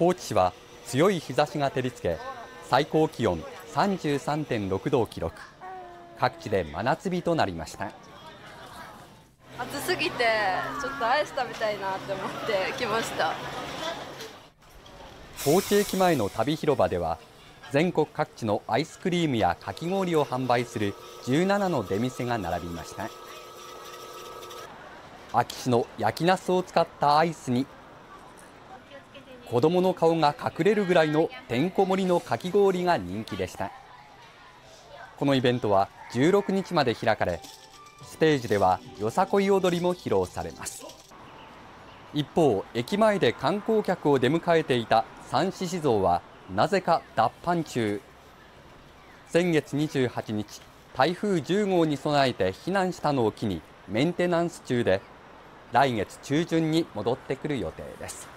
高知市は強い日差しが照りつけ最高気温33.6度を記録。各地で真夏日となりました。暑すぎてちょっとアイス食べたいなって思って来ました。高知駅前の旅広場では全国各地のアイスクリームやかき氷を販売する17の出店が並びました。秋市の焼きナスを使ったアイスに子供の顔が隠れるぐらいのてんこ盛りのかき氷が人気でした。このイベントは16日まで開かれステージではよさこい踊りも披露されます。一方駅前で観光客を出迎えていた三獅子像はなぜか脱藩中。先月28日台風10号に備えて避難したのを機にメンテナンス中で来月中旬に戻ってくる予定です。